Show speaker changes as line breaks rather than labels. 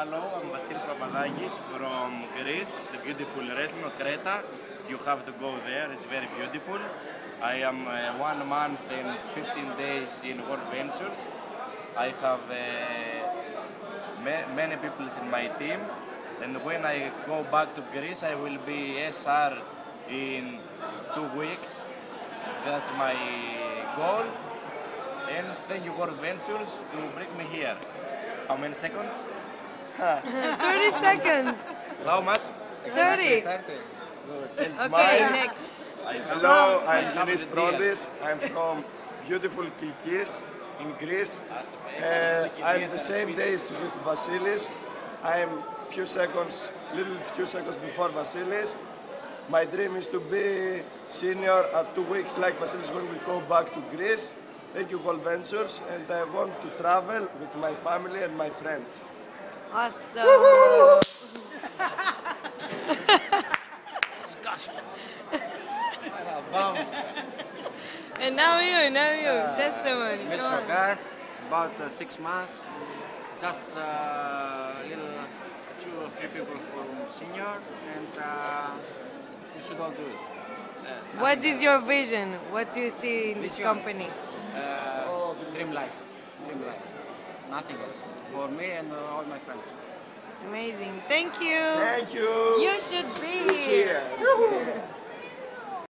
Hello, I'm Vasilis Papadakis from Greece, the beautiful Rethymno, Creta. You have to go there, it's very beautiful. I am uh, one month and 15 days in World Ventures. I have uh, ma- many people in my team. And when I go back to Greece, I will be SR in two weeks. That's my goal. And thank you World Ventures to bring me here. How many seconds?
30 seconds.
How much?
30. 30. Okay, next.
Hello, I'm
have
Yanis. Prodis. I'm from beautiful Kilkis in Greece. Uh, I'm the same days with Vasilis. I'm few seconds, little few seconds before Vasilis. My dream is to be senior at two weeks like Vasilis when we go back to Greece. Thank you, World Ventures, and I want to travel with my family and my friends.
Awesome. and now you, now you. Testimony.
Met
Come on.
About uh, six months. Just uh, little two or three people from senior, and uh, you should all do it. Uh,
What is your vision? What do you see in this company?
uh, dream life, dream life, nothing else. For me and uh, all my friends.
Amazing. Thank you.
Thank you.
You should be here.
Here.